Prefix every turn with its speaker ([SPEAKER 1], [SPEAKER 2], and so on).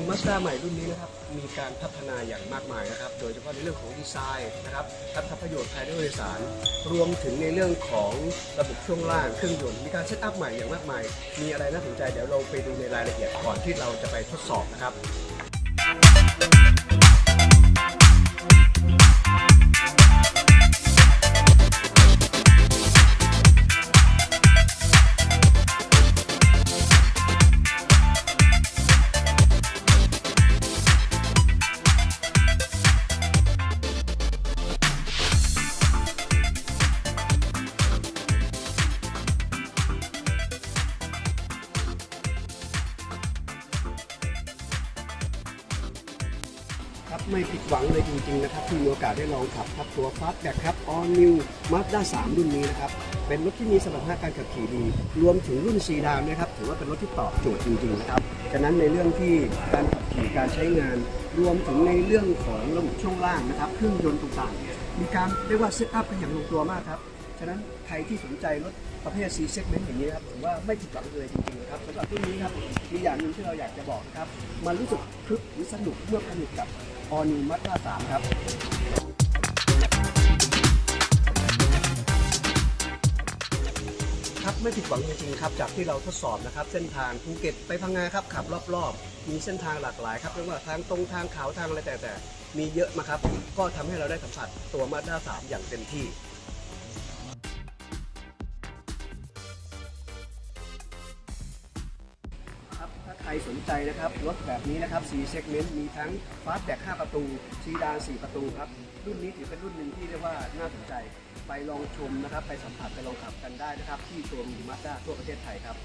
[SPEAKER 1] ด้าใหม่รุ่นนี้นะครับมีการพัฒนาอย่างมากมายนะครับ โดยเฉพาะในเรื่องของดีไซน์นะครับทัศนประโยชน์ภายในโดยสาร รวมถึงในเรื่องของระบบช่วงล่างเครื่องยนต์มีการเซตอัพใหม่อย่างมากมาย มีอะไรน่าสนใจเดี๋ยวเราไปดูในรายละเอียดก่อนที่เราจะไปทดสอบนะครับ ครับไม่ผิดหวังเลยจริงๆนะครับที่มีโอกาสได้ลองขับครับตัว Fastback ครับ All New Mazda 3 รุ่นนี้นะครับ เป็นรถที่มีสมรรถนะการขับขี่ดี รวมถึงรุ่นซีดานนะครับ ถือว่าเป็นรถที่ตอบโจทย์จริงๆนะครับฉะนั้นในเรื่องที่การขับขี่การใช้งาน รวมถึงในเรื่องของระบบช่วงล่างนะครับเครื่องยนต์ต่างๆ มีการเรียกว่าเซตอัพกันอย่างลงตัวมากครับฉะนั้นใครที่สนใจรถประเภท C segment อย่างนี้ครับถือว่าไม่ผิดหวังเลยจริงๆครับสำหรับรุ่นนี้ครับมีอย่างหนึ่งที่เราอยากจะบอกนะครับ มันรู้สึกคลึกหรือสนุกเมื่อผลิตกับ All New Mazda 3ครับ ครับไม่ผิดหวังจริงๆครับ จากที่เราทดสอบนะครับ เส้นทางภูเก็ตไปพังงาครับขับรอบๆ มีเส้นทางหลากหลายครับไม่ว่าทางตรงทางเขาทางอะไรแต่แต่มีเยอะมาครับ ก็ทำให้เราได้สัมผัสตัวมาด้า3อย่างเต็มที่ รับถ้าใครสนใจนะครับรถแบบนี้นะครับ4 segment มีทั้งฟาสต์แบ็ก5ประตูซีดาน4 ประตูครับ รุ่นนี้ถือเป็นรุ่นหนึ่งที่เรียกว่าน่าสนใจ ไปลองชมนะครับ ไปสัมผัสไปลองขับกันได้นะครับ ที่ตัวมีมาสด้าทั่วประเทศไทยครับ